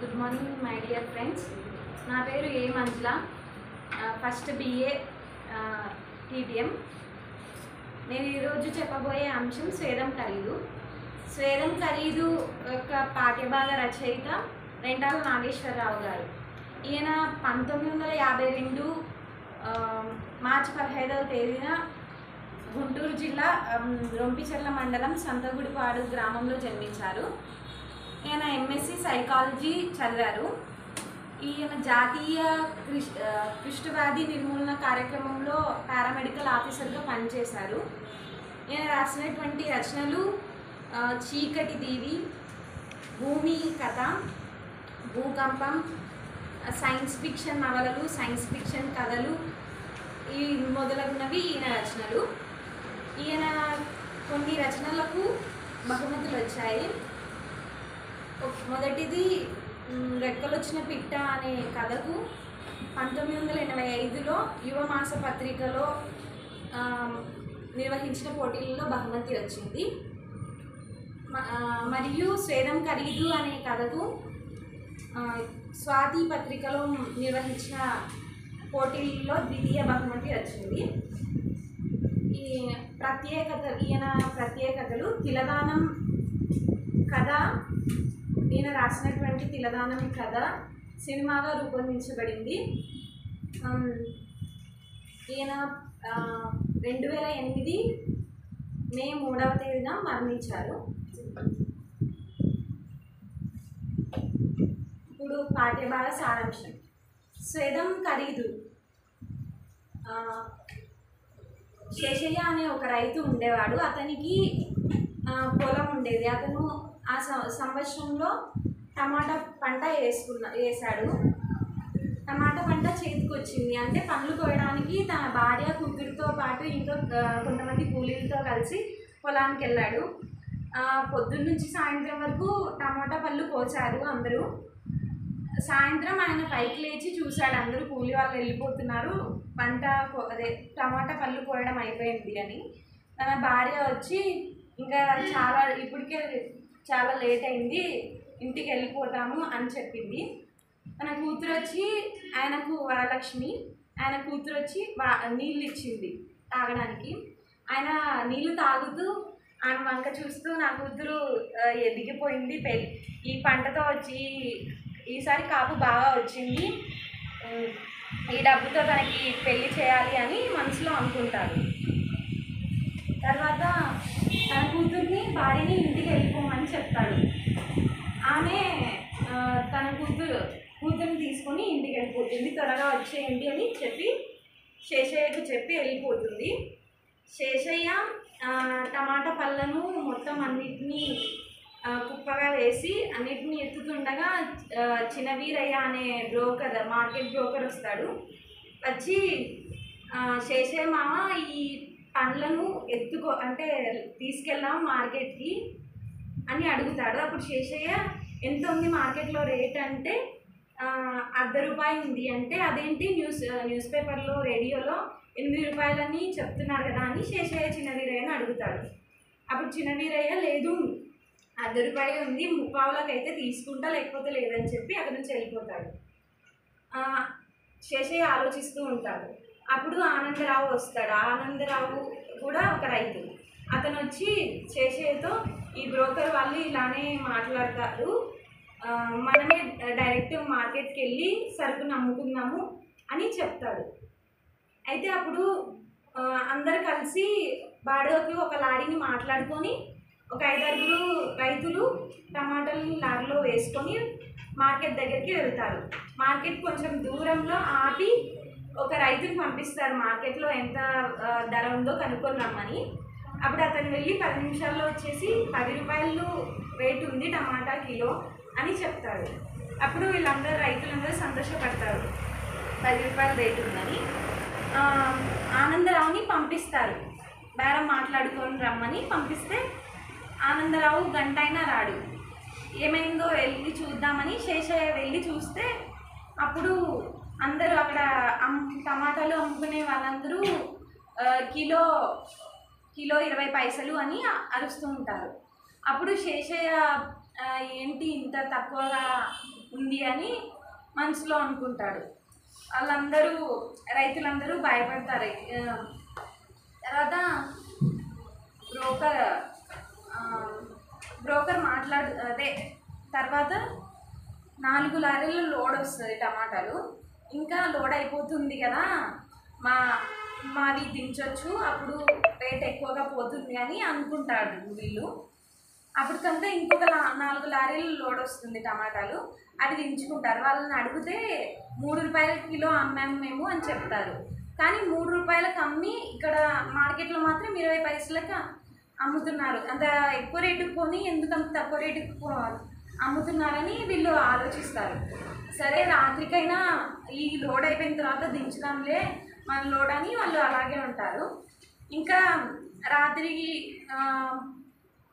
Good morning my dear friends నా పేరు A Manjula. First BA TTM నేను ఈరోజు చెప్పబోయే అంశం స్వేదం ఖరీదు. స్వేదం ఖరీదు యొక్క పాఠ్యభాగ రచయిత రెంటాల నాగేశ్వరరావు గారు. ఈయన పంతొమ్మిది వందల యాభై రెండు మార్చి పదహైదవ తేదీన గుంటూరు జిల్లా రొంపిచెర్ల మండలం సంతగుడిపాడు గ్రామంలో జన్మించారు. ఈయన ఎంఎస్సి సైకాలజీ చదివారు. ఈయన జాతీయ క్రిష్ నిర్మూలన కార్యక్రమంలో పారామెడికల్ ఆఫీసర్గా పనిచేశారు. ఈయన రాసినటువంటి రచనలు చీకటి దీవి భూమి కథ భూకంపం సైన్స్ ఫిక్షన్ నవలలు సైన్స్ ఫిక్షన్ కథలు ఈ మొదలగునవి ఈయన రచనలు. ఈయన కొన్ని రచనలకు బహుమతులు వచ్చాయి మొదటిది రెక్కలొచ్చిన పిట్ట అనే కథకు పంతొమ్మిది వందల ఎనభై ఐదులో యువ మాస పత్రికలో నిర్వహించిన పోటీలలో బహుమతి వచ్చింది. మరియు స్వేదం ఖరీదు అనే కథకు స్వాతి పత్రికలో నిర్వహించిన పోటీల్లో ద్వితీయ బహుమతి వచ్చింది. ఈ ప్రత్యేకత ఈయన ప్రత్యేకతలు తిలదానం కథ ఈయన రాసినటువంటి తిలదానం కథ సినిమాగా రూపొందించబడింది. ఈయన రెండు వేల ఎనిమిది మే మూడవ తేదీన మరణించారు. ఇప్పుడు పాఠ్యభాగ సారాంశం. స్వేదం ఖరీదు. శేషయ్య అనే ఒక రైతు ఉండేవాడు. అతనికి పొలం ఉండేది. అతను ఆ సంవత్సరంలో టమాటా పంట వేసుకున్న వేసాడు టమాటా పంట చేతికి వచ్చింది అంటే పనులు కోయడానికి తన భార్య కూతురితో పాటు ఇంకో కొంతమంది కూలీలతో కలిసి పొలానికి వెళ్ళాడు. పొద్దున్న నుంచి సాయంత్రం వరకు టమాటా పళ్ళు కోచారు అందరూ. సాయంత్రం ఆయన పైకి లేచి చూశాడు. అందరూ కూలి వాళ్ళు వెళ్ళిపోతున్నారు. పంట కో- అదే టమాటా పళ్ళు కోయడం అయిపోయింది అని. తన భార్య వచ్చి ఇంకా చాలా ఇప్పటికే చాలా లేట్ అయింది ఇంటికి వెళ్ళిపోతాము అని చెప్పింది. తన కూతురు వచ్చి ఆయనకు వరలక్ష్మి ఆయన కూతురు వచ్చి వా- నీళ్ళు ఇచ్చింది తాగడానికి. ఆయన నీళ్ళు తాగుతూ ఆయన వంక చూస్తూ నా కూతురు ఎదిగిపోయింది పెళ్ళి. ఈ పంటతో వచ్చి ఈసారి కాపు బాగా వచ్చింది. ఈ డబ్బుతో తనకి పెళ్ళి చేయాలి అని మనసులో అనుకుంటారు. తర్వాత తన కూతుర్ని భార్యని ఇంటికి వెళ్ళిపోమని చెప్తాడు. ఆమె తన కూతురు కూతురుని తీసుకొని ఇంటికి వెళ్ళిపోతుంది. త్వరగా వచ్చేయండి అని చెప్పి శేషయ్యకు చెప్పి వెళ్ళిపోతుంది. శేషయ్య టమాటా పళ్ళను మొత్తం అన్నిటినీ కుప్పగా వేసి అన్నిటినీ ఎత్తుతుండగా చిన్నవీరయ్య అనే బ్రోకర్ మార్కెట్ బ్రోకర్ వస్తాడు. వచ్చి శేషయ్య మామ ఈ పండ్లను ఎత్తుకో అంటే తీసుకెళ్దాం మార్కెట్కి. అని అడుగుతాడు. అప్పుడు శేషయ్య ఎంత ఉంది మార్కెట్లో రేట్ అంటే అర్ధ రూపాయి ఉంది అంటే అదేంటి న్యూస్ న్యూస్ పేపర్లో రేడియోలో ఎనిమిది రూపాయలని చెప్తున్నారు కదా అని శేషయ్య చిన్నవీరయ్యని అడుగుతాడు. అప్పుడు చిన్నవీరయ్య లేదు అర్ధ రూపాయి ఉంది ముప్పావులకు అయితే తీసుకుంటా లేకపోతే లేదని చెప్పి అక్కడ నుంచి వెళ్ళిపోతాడు. శేషయ్య ఆలోచిస్తూ ఉంటాడు. అప్పుడు ఆనందరావు వస్తాడు. ఆనందరావు కూడా ఒక రైతు. అతను వచ్చి శేషయ్యతో ఈ బ్రోకర్ వాళ్ళు ఇలానే మాట్లాడతారు. మనమే డైరెక్ట్ మార్కెట్కి వెళ్ళి సరుకును అమ్ముకుందాము అని చెప్తాడు. అయితే అప్పుడు అందరు కలిసి బాడోకి ఒక లారీని మాట్లాడుకొని ఒక ఐదారుగురు రైతులు టమాటాలని లారీలో వేసుకొని మార్కెట్ దగ్గరికి వెళ్తారు. మార్కెట్ కొంచెం దూరంలో ఆపి ఒక రైతుని పంపిస్తారు. మార్కెట్లో ఎంత ధర ఉందో కనుక్కొని రమ్మని. అప్పుడు అతను వెళ్ళి పది నిమిషాల్లో వచ్చేసి పది రూపాయలు రేట్ ఉంది టమాటా కిలో అని చెప్తాడు. అప్పుడు వీళ్ళందరూ రైతులందరూ సంతోషపడతారు. పది రూపాయలు రేటు ఉందని. ఆనందరావుని పంపిస్తారు. బేరం మాట్లాడుకొని రమ్మని పంపిస్తే ఆనందరావు గంట అయినా రాడు. ఏమైందో వెళ్ళి చూద్దామని శేషయ్య వెళ్ళి చూస్తే అప్పుడు అందరూ అక్కడ అమ్ టమాటాలు అమ్ముకునే వాళ్ళందరూ కిలో కిలో ఇరవై పైసలు అని అరుస్తూ ఉంటారు. అప్పుడు శేషయ్య ఏంటి ఇంత తక్కువగా ఉంది అని మనసులో అనుకుంటాడు. వాళ్ళందరూ రైతులందరూ భయపడతారు. తర్వాత బ్రోకర్ బ్రోకర్ మాట్లాడు అదే తర్వాత నాలుగు లారీలు లోడ్ వస్తుంది టమాటాలు. ఇంకా లోడ్ అయిపోతుంది కదా. మా మాది దించొచ్చు అప్పుడు రేట్ ఎక్కువగా పోతుంది అని అనుకుంటాడు వీళ్ళు. అప్పటికంతా ఇంకొక నాలుగు లారీలు లోడ్ వస్తుంది టమాటాలు. అది దించుకుంటారు. వాళ్ళని అడిగితే మూడు రూపాయల కిలో అమ్మాము మేము అని చెప్తారు. కానీ మూడు రూపాయలకు అమ్మి ఇక్కడ మార్కెట్లో మాత్రం ఇరవై పైసలకు అమ్ముతున్నారు. అంత ఎక్కువ రేటుకు కొని ఎందుకు అంత తక్కువ రేటుకు అమ్ముతున్నారని వీళ్ళు ఆలోచిస్తారు. సరే రాత్రికైనా ఈ లోడ్ అయిపోయిన తర్వాత దించడంలే మన లోడ్ అని వాళ్ళు అలాగే ఉంటారు. ఇంకా రాత్రి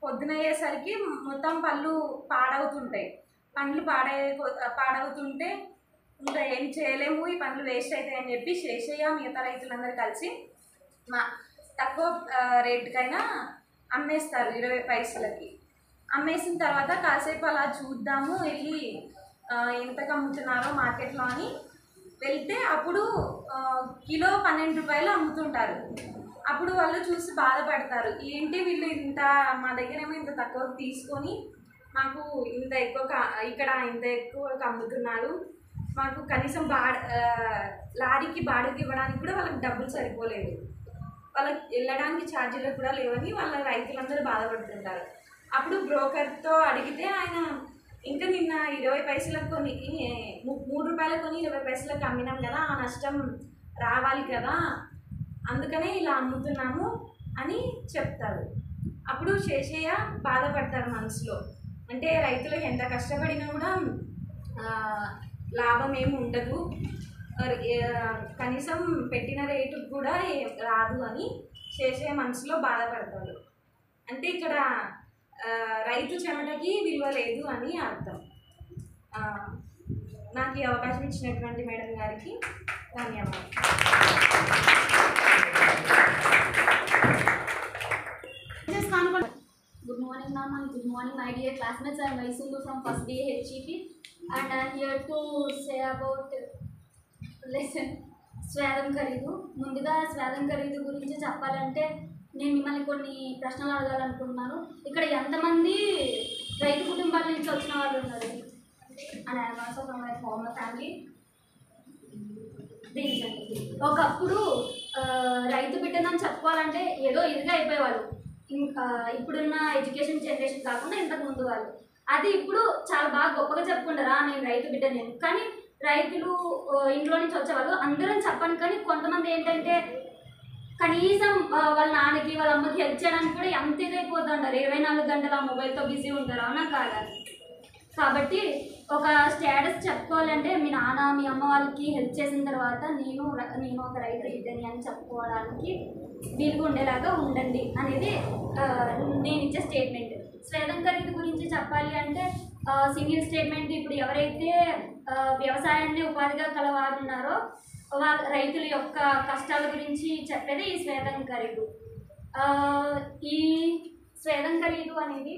పొద్దున అయ్యేసరికి మొత్తం పళ్ళు పాడవుతుంటాయి. పండ్లు పాడే పాడవుతుంటే ఇంకా ఏం చేయలేము ఈ పండ్లు వేస్ట్ అవుతాయి అని చెప్పి శేషయ్య మిగతా రైతులందరూ కలిసి మా తక్కువ రేటుకైనా అమ్మేస్తారు ఇరవై పైసలకి. అమ్మేసిన తర్వాత కాసేపు అలా చూద్దాము వెళ్ళి ఎంతకు అమ్ముతున్నారో మార్కెట్లో అని వెళ్తే అప్పుడు కిలో పన్నెండు రూపాయలు అమ్ముతుంటారు. అప్పుడు వాళ్ళు చూసి బాధపడతారు. ఏంటి వీళ్ళు ఇంత మా దగ్గరేమో ఇంత తక్కువ తీసుకొని మాకు ఇంత ఎక్కువ ఇక్కడ ఇంత ఎక్కువ అమ్ముతున్నారు మాకు కనీసం బాడ లారీకి బాడికి ఇవ్వడానికి కూడా వాళ్ళకి డబ్బులు సరిపోలేదు. వాళ్ళకి వెళ్ళడానికి ఛార్జీలు కూడా లేవని వాళ్ళ రైతులందరూ బాధపడుతుంటారు. అప్పుడు బ్రోకర్తో అడిగితే ఆయన ఇంకా నిన్న ఇరవై పైసలకు కొని మూడు రూపాయలు కొని ఇరవై పైసలకు అమ్మినాం కదా ఆ నష్టం రావాలి కదా అందుకనే ఇలా అమ్ముతున్నాము అని చెప్తారు. అప్పుడు శేషయ్య బాధపడతారు మనసులో. అంటే రైతులు ఎంత కష్టపడినా కూడా లాభం ఏమి ఉండదు. కనీసం పెట్టిన రేటు కూడా రాదు అని శేషయ్య మనసులో బాధపడతాడు. అంటే ఇక్కడ రైతు చెమటకి విలువ లేదు అని అర్థం. నాకు ఈ అవకాశం ఇచ్చినటువంటి మేడం గారికి ధన్యవాదాలు. Good morning ma'am good morning I dear classmates I Mysuru from first D హెచ్ఈకి and I here to say about lesson స్వేదం ఖరీదు ముందుగా స్వేదం ఖరీదు గురించి చెప్పాలంటే నేను మిమ్మల్ని కొన్ని ప్రశ్నలు అడగాలనుకుంటున్నాను. ఇక్కడ ఎంతమంది రైతు కుటుంబాల నుంచి వచ్చిన వాళ్ళు ఉన్నారు? And I also from my farmer family దించండి ఒకప్పుడు రైతు బిడ్డనని చెప్పుకోవాలంటే ఏదో ఇదిగా అయిపోయేవాళ్ళు. ఇంకా ఇప్పుడున్న ఎడ్యుకేషన్ జనరేషన్ కాకుండా ఇంతకు ముందు వాళ్ళు. అది ఇప్పుడు చాలా బాగా గొప్పగా చెప్పుకుంటారా. నేను రైతు బిడ్డ నేను కానీ రైతులు ఇంట్లో నుంచి వచ్చేవాళ్ళు అందరం చెప్పండి కానీ కొంతమంది ఏంటంటే కనీసం వాళ్ళ నాన్నకి వాళ్ళ అమ్మకి హెల్ప్ చేయడానికి కూడా ఎంత ఇదైపోతుంటారు ఇరవై నాలుగు గంటలు ఆ మొబైల్తో బిజీ ఉంటారు. అవునా కాదా? కాబట్టి ఒక స్టేటస్ చెప్పుకోవాలంటే మీ నాన్న మీ అమ్మ వాళ్ళకి హెల్ప్ చేసిన తర్వాత నేను నేను ఒక రైతు ఇద్దని అని చెప్పుకోవడానికి వీలుగా ఉండేలాగా ఉండండి అనేది నేను ఇచ్చే స్టేట్మెంట్ స్వేదం ఖరీదు గురించి చెప్పాలి అంటే సింగిల్ స్టేట్మెంట్ ఇప్పుడు ఎవరైతే వ్యవసాయాన్ని ఉపాధిగా కలవారు ఉన్నారో వాళ్ళ రైతుల యొక్క కష్టాల గురించి చెప్పేది ఈ స్వేదం ఖరీదు ఈ స్వేదం ఖరీదు అనేది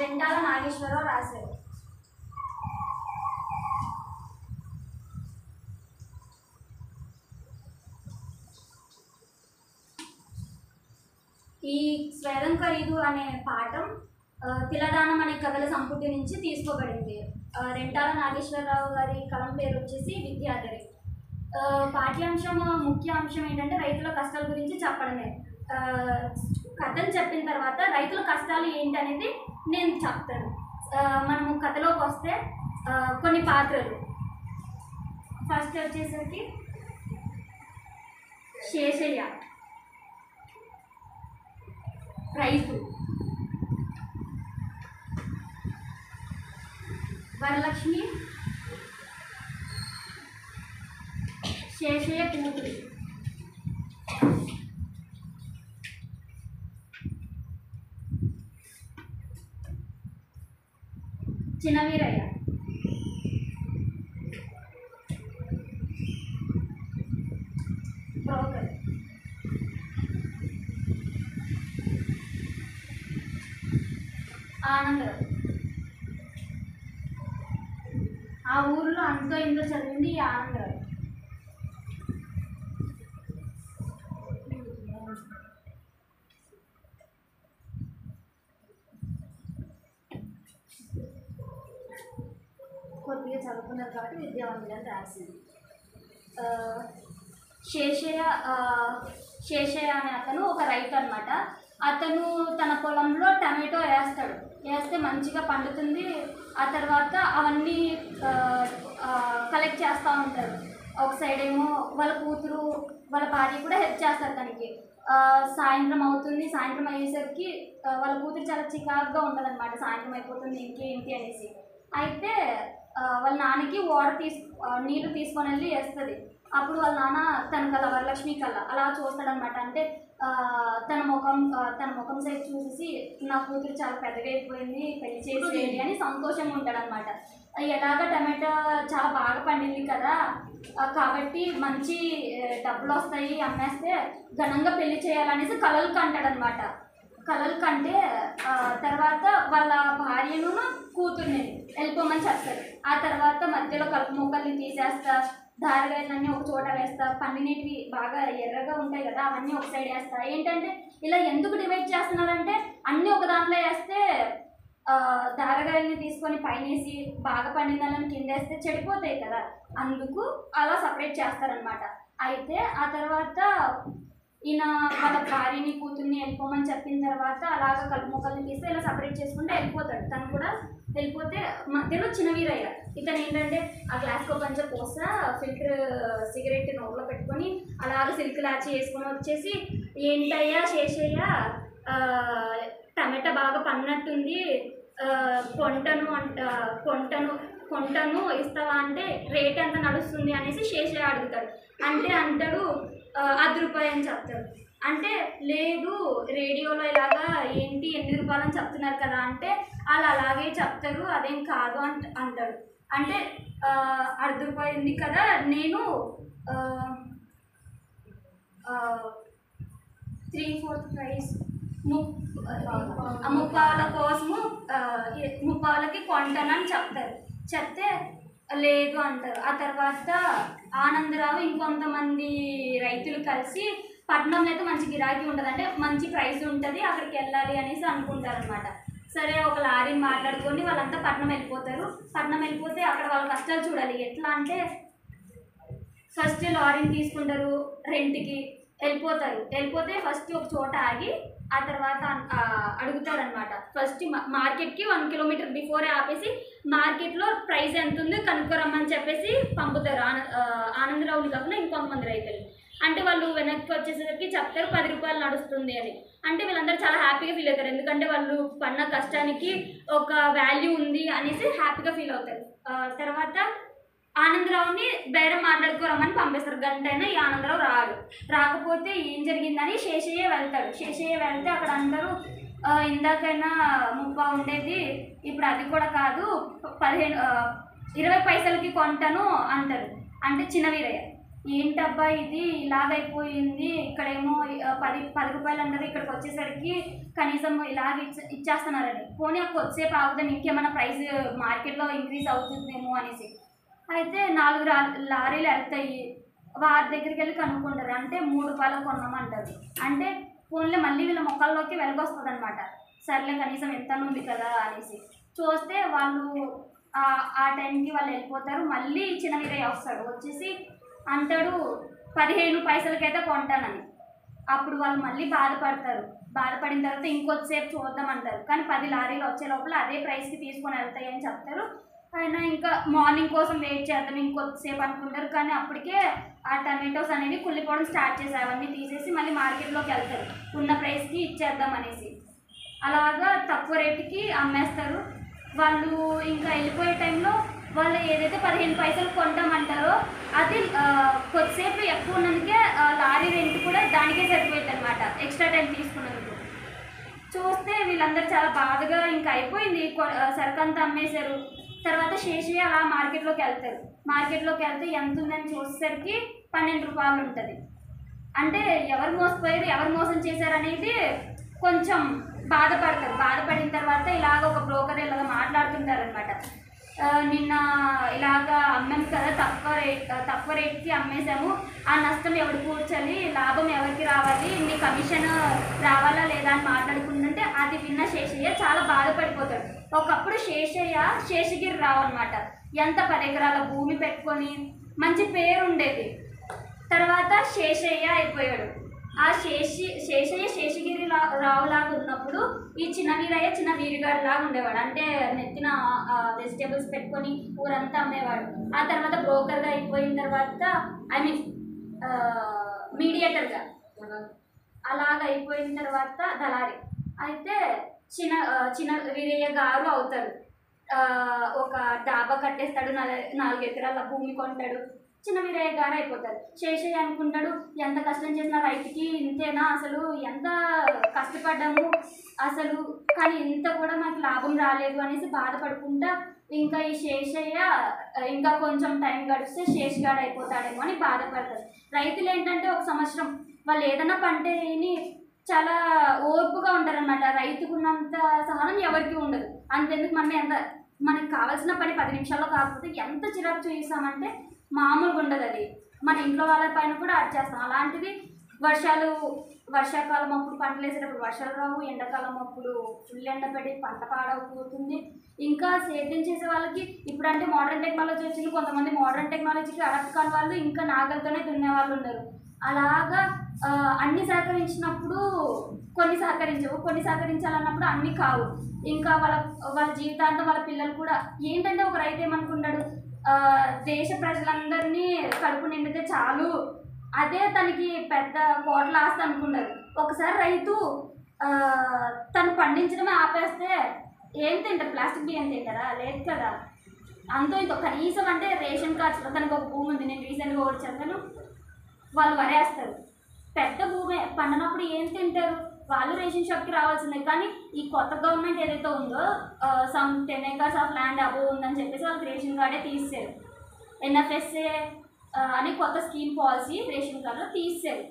రెండాల నాగేశ్వరరావు రాశారు. ఈ స్వేదం ఖరీదు అనే పాఠం తిలదానం అనే కథల సంపుటి నుంచి తీసుకోబడింది. రెంటాల నాగేశ్వరరావు గారి కలం పేరు వచ్చేసి విద్యాధరి. పాఠ్యాంశం ముఖ్య అంశం ఏంటంటే రైతుల కష్టాల గురించి చెప్పడమే. కథను చెప్పిన తర్వాత రైతుల కష్టాలు ఏంటనేది నేను చెప్తాను. మనము కథలోకి వస్తే కొన్ని పాత్రలు. ఫస్ట్ వచ్చేసరికి శేషయ్య. రైతు. వరలక్ష్మి. శేషయ్య కూతురు. చిన్నవీరయ్య ప్రోకర్ ఆనందరావు. ఆ ఊర్లో అంతో ఇంతో చదివింది ఆనందరావు. శేషయ్య శేషయ్య అనే అతను ఒక రైతు అనమాట అతను తన పొలంలో టమాటో వేస్తాడు. వేస్తే మంచిగా పండుతుంది. ఆ తర్వాత అవన్నీ కలెక్ట్ చేస్తూ ఉంటారు ఒక సైడ్ ఏమో వాళ్ళ కూతురు వాళ్ళ భార్య కూడా హెల్ప్ చేస్తారు తనకి. సాయంత్రం అవుతుంది. సాయంత్రం అయ్యేసరికి వాళ్ళ కూతురు చాలా చికాకుగా ఉంటుంది అనమాట సాయంత్రం అయిపోతుంది ఇంకే ఇంటి అనేసి. అయితే వాళ్ళ నాన్నకి వాటర్ తీసు ఆ, నీళ్ళు తీసుకొని వెళ్ళి వేస్తుంది. అప్పుడు వాళ్ళ నాన్న తన కళ వరలక్ష్మి కళ అలా చూస్తాడనమాట అంటే తన ముఖం తన ముఖం సైడ్ చూసేసి నా కూతురు చాలా పెద్దగా అయిపోయింది పెళ్ళి చేసేయాలి అని సంతోషంగా ఉంటాడనమాట ఎలాగ టమాటా చాలా బాగా పండింది కదా కాబట్టి మంచి డబ్బులు వస్తాయి అమ్మేస్తే ఘనంగా పెళ్ళి చేయాలనేసి కలలు కంటాడనమాట కలలు కంటే తర్వాత వాళ్ళ భార్యను కూతుర్ని వెళ్ళిపోమని చెప్తారు ఆ తర్వాత మధ్యలో కలుపు మొక్కల్ని తీసేస్తా దారిగాయలన్నీ ఒక చోట వేస్తా పండినవి బాగా ఎర్రగా ఉంటాయి కదా అవన్నీ ఒక సైడ్ వేస్తా. ఏంటంటే ఇలా ఎందుకు డివైడ్ చేస్తున్నారంటే అన్నీ ఒక దాంట్లో వేస్తే దారగాయల్ని తీసుకొని పైనేసి బాగా పండిన కింద వేస్తే చెడిపోతాయి కదా. అందుకు అలా సపరేట్ చేస్తారనమాట అయితే ఆ తర్వాత ఈయన వాళ్ళ భార్యని కూతుర్ని వెళ్ళిపోమని చెప్పిన తర్వాత అలాగ కలుపు మొక్కల్ని తీస్తే ఇలా సపరేట్ చేసుకుంటే వెళ్ళిపోతాడు. తను కూడా వెళ్ళిపోతే మధ్యలో చిన్న వీరయ్య. ఇతను ఏంటంటే ఆ గ్లాస్కో పంచ పోస ఫిల్టర్ సిగరెట్ నోట్లో పెట్టుకొని అలాగ సిల్క్ లాచి వేసుకొని వచ్చేసి ఏంటయ్యా శేషయ్య టమాటా బాగా పన్నట్టుంది కొంటను అంట కొంటను కొంటను ఇస్తావా అంటే రేట్ ఎంత నడుస్తుంది అనేసి శేషయ్య అడుగుతాడు. అంటే అంటాడు అది రూపాయి అని చెప్తాడు. అంటే లేదు రేడియోలో ఇలాగా ఏంటి ఎన్ని రూపాయలు అని చెప్తున్నారు కదా అంటే వాళ్ళు అలాగే చెప్తారు అదేం కాదు అంట అంటాడు. అంటే అర్ధ రూపాయి ఉంది కదా నేను త్రీ ఫోర్త్ ప్రైస్ ముప్పావుల కోసము ఆ, ముప్పావులకి కొంటానని చెప్తారు. చెప్తే లేదు అంటారు. ఆ తర్వాత ఆనందరావు ఇంకొంతమంది రైతులు కలిసి పట్నంలో అయితే మంచి గిరాకీ ఉంటుంది. అంటే మంచి ప్రైస్ ఉంటుంది అక్కడికి వెళ్ళాలి అనేసి అనుకుంటారు అనమాట సరే ఒక లారీని మాట్లాడుకొని వాళ్ళంతా పట్నం వెళ్ళిపోతారు. పట్నం వెళ్ళిపోతే అక్కడ వాళ్ళ కష్టాలు చూడాలి. ఎట్లా అంటే ఫస్ట్ లారీని తీసుకుంటారు రెంట్కి వెళ్ళిపోతారు. వెళ్ళిపోతే ఫస్ట్ ఒక చోట ఆగి ఆ తర్వాత అడుగుతారనమాట ఫస్ట్ మా- మార్కెట్కి వన్ కిలోమీటర్ బిఫోరే ఆపేసి మార్కెట్లో ప్రైస్ ఎంత ఉందో కనుక్కోరమ్మని చెప్పేసి పంపుతారు. ఆన ఆనందరావుని కాకుండా ఇంకొంతమంది రైతులు. అంటే వాళ్ళు వెనక్కి వచ్చేసరికి చెప్తారు పది రూపాయలు నడుస్తుంది అని. అంటే వీళ్ళందరూ చాలా హ్యాపీగా ఫీల్ అవుతారు. ఎందుకంటే వాళ్ళు పన్న కష్టానికి ఒక వాల్యూ ఉంది అనేసి హ్యాపీగా ఫీల్ అవుతారు. తర్వాత ఆనందరావుని బేరం మాట్లాడుకోరమ్మని పంపిస్తారు. గంట అయినా ఈ ఆనందరావు రాడు. రాకపోతే ఏం జరిగిందని శేషయ్య వెళ్తాడు. శేషయ్య వెళ్తే అక్కడ అందరూ ఇందాకైనా ముప్ప ఉండేది ఇప్పుడు అది కూడా కాదు పదిహేను ఇరవై పైసలకి కొంటాను అంటారు. అంటే చిన్న వీరయ్య. ఏంటబ్బా ఇది? ఇలాగైపోయింది. ఇక్కడేమో పది పది రూపాయలు అంటారు ఇక్కడికి వచ్చేసరికి కనీసం ఇలాగ ఇచ్చ ఇచ్చేస్తున్నారని. పోనీ ఒక వచ్చేపు ఆగుదాం ఇంకేమైనా ప్రైస్ మార్కెట్లో ఇంక్రీజ్ అవుతుందేమో అనేసి. అయితే నాలుగు లారీలు వెళ్తాయి. వారి దగ్గరికి వెళ్ళి కనుక్కుంటారు. అంటే మూడు రూపాయలు కొన్నామంటారు అంటే ఫోన్లో మళ్ళీ వీళ్ళ మొక్కల్లోకి వెలగొస్తుంది అనమాట సర్లే కనీసం ఎంత ఉంది కదా అనేసి. చూస్తే వాళ్ళు ఆ- ఆ టైంకి వాళ్ళు వెళ్ళిపోతారు. మళ్ళీ చిన్న వీరయ్య వస్తాడు. వచ్చేసి అంటాడు పదిహేను పైసలకైతే కొంటానని. అప్పుడు వాళ్ళు మళ్ళీ బాధపడతారు. బాధపడిన తర్వాత ఇంకొద్దిసేపు చూద్దామంటారు. కానీ పది లారీలు వచ్చే లోపల అదే ప్రైస్కి తీసుకొని వెళ్తాయి అని చెప్తారు. అయినా ఇంకా మార్నింగ్ కోసం వెయిట్ చేద్దాం ఇంకొద్దిసేపు అనుకుంటారు. కానీ అప్పటికే ఆ టమాటోస్ అనేవి కుళ్ళిపోవడం స్టార్ట్ చేశారు. అవన్నీ తీసేసి మళ్ళీ మార్కెట్లోకి వెళ్తారు. ఉన్న ప్రైస్కి ఇచ్చేద్దాం అనేసి. అలాగా తక్కువ రేటుకి అమ్మేస్తారు. వాళ్ళు ఇంకా వెళ్ళిపోయే టైంలో వాళ్ళు ఏదైతే పదిహేను పైసలు కొంటామంటారో అది కొద్దిసేపు ఎక్కువ ఉన్నందుకే ఆ, లారీ రెంట్ కూడా దానికే సరిపోయింది అనమాట ఎక్స్ట్రా టైం తీసుకున్నందుకు. చూస్తే వీళ్ళందరూ చాలా బాధగా ఇంకా అయిపోయింది. కొ- ఆ, సరుకంతా అమ్మేశారు. తర్వాత శేషయ్య అలా మార్కెట్లోకి వెళ్తారు. మార్కెట్లోకి వెళ్తే ఎంత ఉందని చూసేసరికి పన్నెండు రూపాయలు ఉంటుంది. అంటే ఎవరు మోసపోయారు ఎవరు మోసం చేశారు అనేది కొంచెం బాధపడతారు. బాధపడిన తర్వాత ఇలాగ ఒక బ్రోకర్ ఇలాగ మాట్లాడుతుంటారనమాట నిన్న ఇలాగ అమ్మాం కదా తక్కువ రేట్ తక్కువ రేట్కి అమ్మేశాము. ఆ నష్టం ఎవరు కూర్చొని లాభం ఎవరికి రావాలి ఇన్ని కమిషన్ రావాలా లేదా అని మాట్లాడుకుంటుంటే అది విన్న శేషయ్య చాలా బాధపడిపోతాడు. ఒకప్పుడు శేషయ్య శేషగిరి రావు అనమాట ఎంత పది ఎకరాల భూమి పెట్టుకొని మంచి పేరు ఉండేది తర్వాత శేషయ్య అయిపోయాడు. ఆ శేషి శేషయ్య శేషగిరి లా- రావులాగా ఉన్నప్పుడు ఈ చిన్న వీరయ్య చిన్న వీరిగాడు లాగా ఉండేవాడు. అంటే నెత్తిన వెజిటేబుల్స్ పెట్టుకొని ఊరంతా అమ్మేవాడు. ఆ తర్వాత బ్రోకర్గా అయిపోయిన తర్వాత ఐ మీన్ మీడియేటర్గా. అలాగ అయిపోయిన తర్వాత దళారి. అయితే చిన్న చిన చిన్న వీరయ్య గారు అవుతారు ఒక డాబా కట్టేస్తాడు నాలుగు నాలుగు ఎకరాల భూమి కొంటాడు. చిన్న వీరయ్య గారు అయిపోతారు. శేషయ్య అనుకుంటాడు ఎంత కష్టం చేసిన రైతుకి ఇంతేనా? అసలు ఎంత కష్టపడ్డాము? అసలు కానీ ఇంత కూడా మాకు లాభం రాలేదు అనేసి బాధపడుకుంటా ఇంకా ఈ శేషయ్య ఇంకా కొంచెం టైం గడిస్తే శేషగాడు అయిపోతాడేమో అని బాధపడతారు. రైతులు ఏంటంటే ఒక సంవత్సరం వాళ్ళు ఏదైనా పంట వేయని చాలా ఓర్పుగా ఉంటారనమాట రైతుకున్నంత సహనం ఎవరికి ఉండదు. అంతెందుకు మనం ఎంత మనకి కావాల్సిన పని పది నిమిషాల్లో కాకపోతే ఎంత చిరాకు చూపిస్తామంటే మామూలుగా ఉండదు అది. మన ఇంట్లో వాళ్ళ పైన కూడా అడ్చేస్తాం అలాంటిది వర్షాలు వర్షాకాలం అప్పుడు పంటలు వేసేటప్పుడు వర్షాలు రావు ఎండాకాలం అప్పుడు ఫుల్ ఎండ పెట్టి పంట పాడైపోతుంది ఇంకా సేద్యం చేసే వాళ్ళకి ఇప్పుడంటే మోడర్న్ టెక్నాలజీ వచ్చింది. కొంతమంది మోడర్న్ టెక్నాలజీకి అడాప్ట్ కాని వాళ్ళు ఇంకా నాగలతోనే దున్నే వాళ్ళు ఉన్నారు. అలాగా అన్ని సహకరించినప్పుడు కొన్ని సహకరించవు. కొన్ని సహకరించాలన్నప్పుడు అన్ని కావు. ఇంకా వాళ్ళ వాళ్ళ జీవితాంతం వాళ్ళ పిల్లలు కూడా ఏంటంటే ఒక రైతు ఏమనుకుంటాడు? దేశ ప్రజలందరినీ కడుపు నిండితే చాలు. అదే తనకి పెద్ద కోట్ల ఆస్తి అనుకున్నారు ఒకసారి రైతు తను పండించడమే ఆపేస్తే ఏం తింటారు? ప్లాస్టిక్ బియ్యం తింటారా? లేదు కదా. అంతో ఇంత కనీసం అంటే రేషన్ కార్డ్స్లో తనకు ఒక భూమి ఉంది నేను రీసెంట్గా ఒకటి వాళ్ళు వరేస్తారు పెద్ద భూమే. పండినప్పుడు ఏం తింటారు? వాళ్ళు రేషన్ షాప్కి రావాల్సిందే. కానీ ఈ కొత్త గవర్నమెంట్ ఏదైతే ఉందో some ten acres of land above ఉందని చెప్పేసి వాళ్ళకి రేషన్ కార్డే తీసారు ఎన్ఎఫ్ఎస్ఏ అని కొత్త స్కీమ్ పాలసీ రేషన్ కార్డులో తీసారు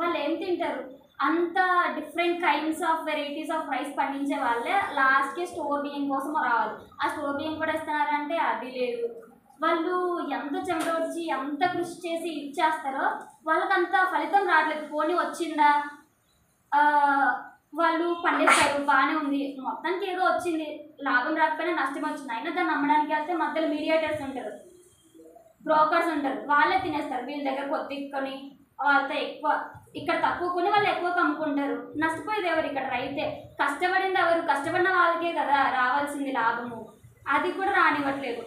వాళ్ళు ఏం తింటారు? అంత different kinds of varieties of rice పండించే వాళ్ళే. లాస్ట్కి స్టోర్ బియ్యం కోసం రావాలి. ఆ స్టోర్ బియ్యం కూడా ఇస్తున్నారంటే అది లేదు. వాళ్ళు ఎంత చెమటోడ్చి ఎంత కృషి చేసి ఇచ్చేస్తారో వాళ్ళకంత ఫలితం రావట్లేదు. పోనీ వచ్చిందా? వాళ్ళు పండిస్తారు. బాగానే ఉంది. మొత్తానికి ఏదో వచ్చింది. లాభం రాకపోయినా నష్టం వచ్చింది. అయినా దాన్ని అమ్మడానికి వెళ్తే మధ్యలో మీడియేటర్స్ ఉంటారు. బ్రోకర్స్ ఉంటారు. వాళ్ళే తినేస్తారు. వీళ్ళ దగ్గర కొద్దికొని వాళ్ళతో ఎక్కువ ఇక్కడ తక్కువ కొని వాళ్ళు ఎక్కువ కమ్ముకుంటారు. నష్టపోయేది ఎవరు? ఇక్కడ రైతే. కష్టపడింది ఎవరు? కష్టపడిన వాళ్ళకే కదా రావాల్సింది లాభము. అది కూడా రానివ్వట్లేదు.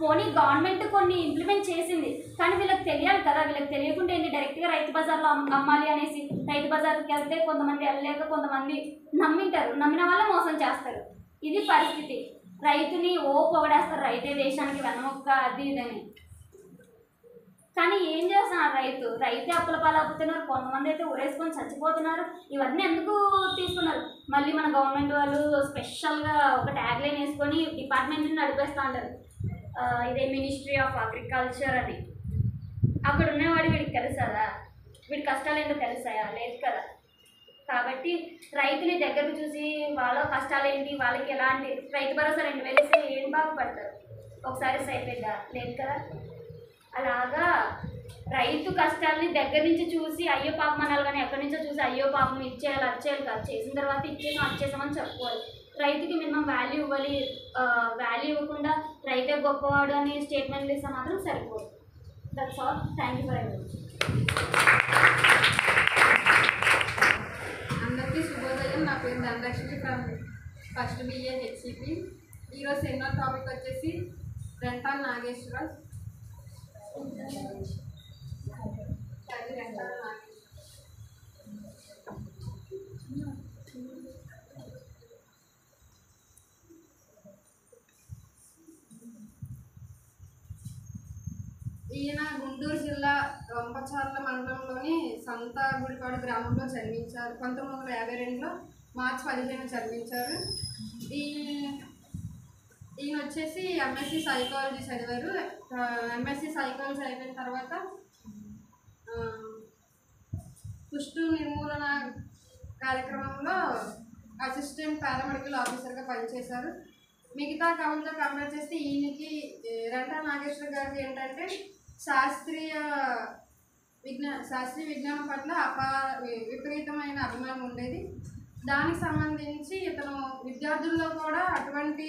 పోనీ గవర్నమెంట్ కొన్ని ఇంప్లిమెంట్ చేసింది. కానీ వీళ్ళకి తెలియాలి కదా. వీళ్ళకి తెలియకుండా ఏంటి? డైరెక్ట్గా రైతు బజార్లో అమ్మాలి అనేసి రైతు బజార్కి వెళ్తే కొంతమంది వెళ్ళలేక కొంతమంది నమ్మింటారు. నమ్మిన వాళ్ళే మోసం చేస్తారు. ఇది పరిస్థితి. రైతుని ఓ పొగడేస్తారు రైతే దేశానికి వెనమొక్క అది ఇదని. కానీ ఏం చేస్తున్నారు రైతు? రైతే అప్పుల పాలవుతున్నారు. కొంతమంది అయితే ఉరేసుకొని చచ్చిపోతున్నారు. ఇవన్నీ ఎందుకు తీసుకున్నారు? మళ్ళీ మన గవర్నమెంట్ వాళ్ళు స్పెషల్గా ఒక ట్యాగ్లైన్ వేసుకొని డిపార్ట్మెంట్ని నడిపేస్తూ ఉంటారు ఇదే మినిస్ట్రీ ఆఫ్ అగ్రికల్చర్ అని. అక్కడ ఉన్నవాడు వీడికి తెలుసా వీడి కష్టాలు ఏంటో తెలుసాయా? లేదు కదా. కాబట్టి రైతుని దగ్గరకు చూసి వాళ్ళ కష్టాలు ఏంటి వాళ్ళకి ఎలాంటి రైతు భరోసా రెండు వేలు వేస్తే ఏం బాగుపడతారు? ఒకసారి సైపోద్దా లేదు కదా. అలాగా రైతు కష్టాలని దగ్గర నుంచి చూసి అయ్యో పాపం అనాలి కానీ ఎక్కడి నుంచో చూసి అయ్యో పాపం ఇచ్చేయాలి వచ్చేయాలి కాదు. చేసిన తర్వాత ఇచ్చేసాం వచ్చేసామని చెప్పుకోవాలి. రైతుకి మినిమం వాల్యూ ఇవ్వాలి వాల్యూ ఇవ్వకుండా రైతే గొప్పవాడు అనే స్టేట్మెంట్లు ఇస్తే మాత్రం సరిపోదు. That's all thank you for అందరికీ శుభోదయం. నా పేరు Dhanalakshmi from first BA HCP. ఈరోజు ఎన్నో టాపిక్ వచ్చేసి రెంటాల్ నాగేశ్వర అది రెంటాల్ నాగేశ్వరరావు ఈయన గుంటూరు జిల్లా రంపచర్ల మండలంలోని సంత గుడిపాడు గ్రామంలో జన్మించారు పంతొమ్మిది వందల యాభై రెండులో మార్చి పదిహేను చదివించారు. ఈ ఈయన వచ్చేసి ఎంఎస్సి సైకాలజీ చదివారు. ఎంఎస్సి సైకాలజీ అయిపోయిన తర్వాత కుష్టు నిర్మూలన కార్యక్రమంలో అసిస్టెంట్ పారామెడికల్ ఆఫీసర్గా పనిచేశారు. మిగతా కవులతో కంపేర్ చేస్తే ఈయనకి రెండా నాగేశ్వర గారికి ఏంటంటే శాస్త్రీయ విజ్ఞా శాస్త్రీయ విజ్ఞానం పట్ల అపా విపరీతమైన అభిమానం ఉండేది. దానికి సంబంధించి ఇతను విద్యార్థుల్లో కూడా అటువంటి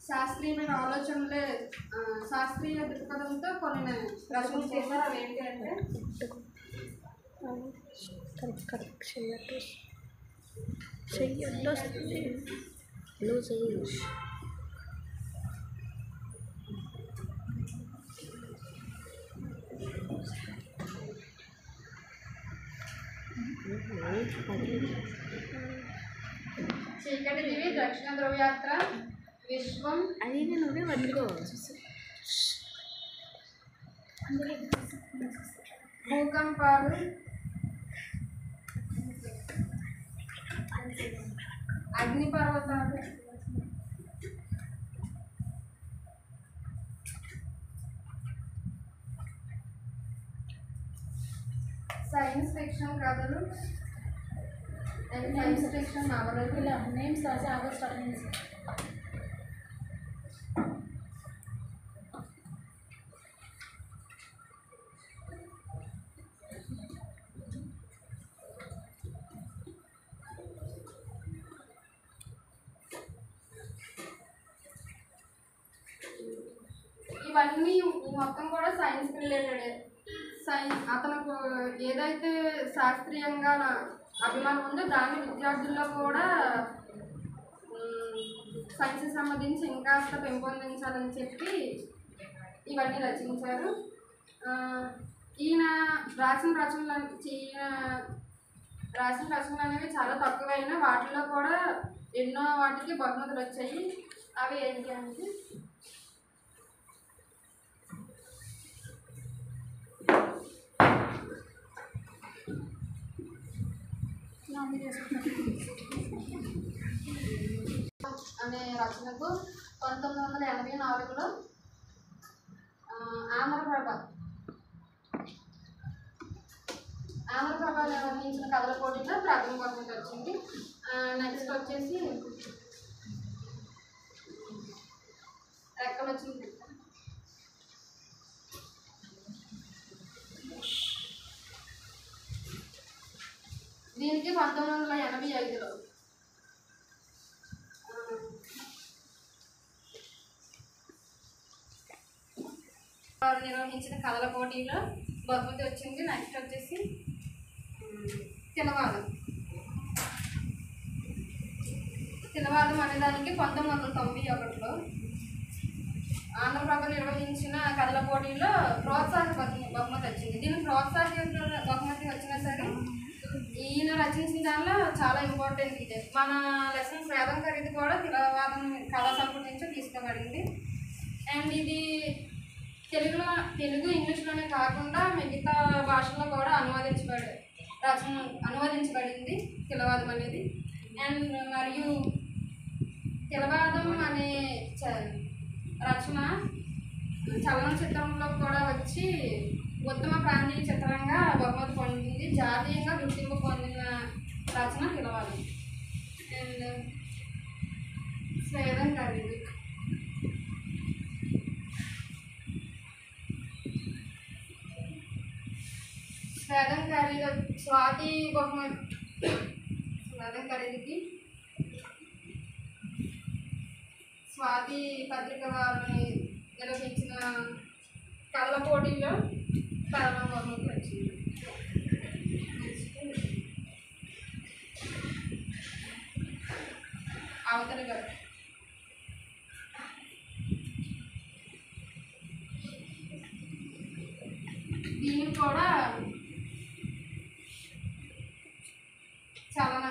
శాస్త్రీయమైన ఆలోచనలే శాస్త్రీయ దృక్పథంతో కొన్ని రచనలు చేశారు. అవి ఏంటి అంటే? కరెక్ట్ కరెక్ట్ చీకటి దివి దక్షిణ ధ్రువయాత్ర విశ్వం. అది నువ్వే పట్టుకో. భూకంపాలు. అగ్నిపర్వతాలు. సైన్స్ ఫిక్షన్ కథలు అండ్ సైన్స్ ఫిక్షన్ నవలలు ఇలా నేమ్స్ రాసి ఆగస్ట్ అటెండెన్స్ ఇవన్నీ మొత్తం కూడా సైన్స్ రిలేటెడ్ సైన్స్ అతనికి ఏదైతే శాస్త్రీయంగా అభిమానం ఉందో దాన్ని విద్యార్థుల్లో కూడా సైన్స్ సంబంధించి ఇంకాస్త పెంపొందించాలని చెప్పి ఇవన్నీ రచించారు. ఈయన రాసిన రచనలు ఈయన రాసిన రచనలు అనేవి చాలా తక్కువైన వాటిలో కూడా ఎన్నో వాటికి బహుమతులు వచ్చాయి. అవి ఏంటి అంటే అనే రచనకు పంతొమ్మిది వందల ఎనభై నాలుగులో ఆంధ్రప్రభ ఆంధ్రప్రభ నిర్వహించిన కథల పోటీలో ప్రథమ బహుమతి వచ్చింది నెక్స్ట్ వచ్చేసి రెక్కలు వచ్చింది దీనికి పంతొమ్మిది వందల ఎనభై ఐదులో. వారు నిర్వహించిన కథల పోటీలో బహుమతి వచ్చింది. నెక్స్ట్ వచ్చేసి తినవాదం తిలవాదం అనేదానికి పంతొమ్మిది వందల తొంభై ఒకటిలో ఆంధ్రప్రభ నిర్వహించిన కథల పోటీలో ప్రోత్సాహ బహుమతి వచ్చింది. దీనికి ప్రోత్సాహ బహుమతి వచ్చినా సరే ఈయన రచించిన దానిలో చాలా ఇంపార్టెంట్ ఇదే. మన లెసన్ వేదం ఖరీదు కూడా తిలవాదం కథా సంపుటి నుంచి తీసుకోబడింది అండ్ ఇది తెలుగులో తెలుగు ఇంగ్లీష్లోనే కాకుండా మిగతా భాషల్లో కూడా అనువాదించబడి రచన అనువాదించబడింది తిలవాదం అనేది. అండ్ మరియు తిలవాదం అనే చ- రచన చలనచిత్రంలో కూడా వచ్చి ఉత్తమ ప్రాంతీయ చిత్రంగా బహుమతి పొందింది జాతీయంగా గుర్తింపు పొందిన రచన పిలవాలి అండ్ స్వేదం ఖరీదు స్వేదం ఖరీదు స్వాతి బహుమతి. స్వేదం ఖరీదుకి స్వాతి పత్రిక వారిని నిర్వహించిన కళ్ళ పోటీలో ప్రథమ బహుమతి వచ్చింది అవతలి గారు దీనికి కూడా చలన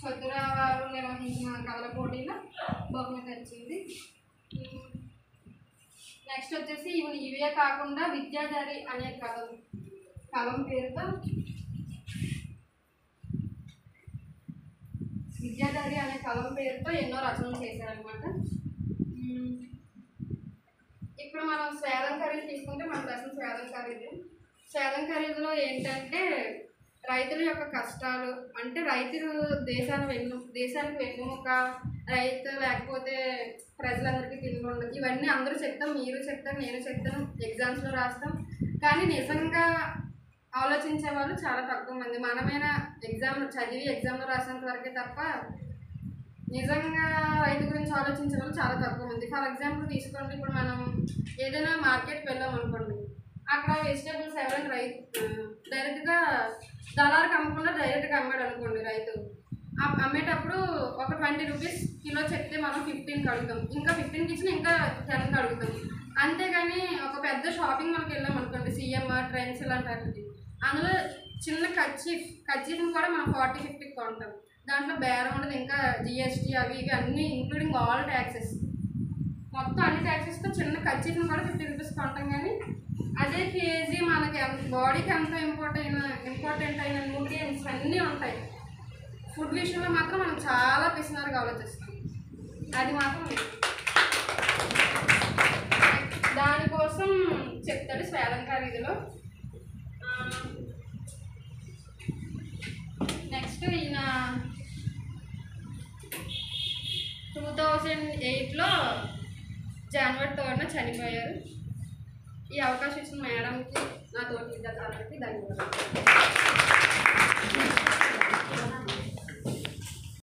చతుర వారు నిర్వహించిన కథల పోటీలో బహుమతి వచ్చింది నెక్స్ట్ వచ్చేసి ఇవి ఇవే కాకుండా విద్యాధరి అనే కథ కలం పేరుతో విద్యాధరి అనే కలం పేరుతో ఎన్నో రచనలు చేశారనమాట ఇప్పుడు మనం స్వేదం ఖరీదు తీసుకుంటే మన రసం స్వేదం ఖరీదు. స్వేదం ఖరీదులో ఏంటంటే రైతుల యొక్క కష్టాలు అంటే రైతులు దేశాన్ని వెన్ను దేశానికి వెన్నుముక రైతు లేకపోతే ప్రజలందరికీ తిండి ఉండదు ఇవన్నీ అందరూ చెప్తాం మీరు చెప్తాం నేను చెప్తాను ఎగ్జామ్స్లో రాస్తాం. కానీ నిజంగా ఆలోచించే వాళ్ళు చాలా తక్కువ మంది. మనమైన ఎగ్జామ్ చదివి ఎగ్జామ్లో రాసినంత వరకే తప్ప నిజంగా రైతు గురించి ఆలోచించే వాళ్ళు చాలా తక్కువ మంది. ఫర్ ఎగ్జాంపుల్ తీసుకోండి ఇప్పుడు మనం ఏదైనా మార్కెట్కి వెళ్ళాం అనుకోండి. అక్కడ వెజిటేబుల్స్ ఎవరైనా రైతు డైరెక్ట్గా దళాలకు అమ్మకుండా డైరెక్ట్గా అమ్మాడు అనుకోండి రైతు. అమ్మేటప్పుడు ఒక ట్వంటీ రూపీస్ కిలో చెప్తే మనం ఫిఫ్టీన్కి అడుగుతాం. ఇంకా ఫిఫ్టీన్కి ఇచ్చిన ఇంకా టెన్కి అడుగుతాం. అంతేగాని ఒక పెద్ద షాపింగ్ మనకి వెళ్ళాం అనుకోండి సిఎంఆర్ ట్రెండ్స్ ఇలాంటి వాటికి అందులో చిన్న కచ్చీఫ్ కచ్చీఫ్ని కూడా మనం ఫార్టీ ఫిఫ్టీకి కొంటాం. దాంట్లో బేరం ఉండదు. ఇంకా జిఎస్టీ అవి ఇవి అన్నీ ఇంక్లూడింగ్ ఆల్ ట్యాక్సెస్ మొత్తం అన్ని ట్యాక్సెస్తో చిన్న కచ్చీఫ్ని కూడా ఫిఫ్టీ రూపీస్ కొంటాం కానీ అదే కేజీ మనకి ఎంత బాడీకి ఎంత ఇంపార్టెంట్ ఇంపార్టెంట్ అయిన న్యూట్రియంట్స్ అన్నీ ఉంటాయి. ఫుడ్ విషయంలో మాత్రం మనం చాలా పిసినారుగా ఆలోచిస్తాం అది మాత్రం దానికోసం చెప్తాడు స్వేదం ఖరీదులో నెక్స్ట్ ఈయన టూ థౌజండ్ ఎయిట్లో జనవరి థర్డ్న చనిపోయారు. ఈ అవకాశం ఇచ్చిన మేడంకి నా తోటి విద్యార్థులందరికీ ధన్యవాదాలు.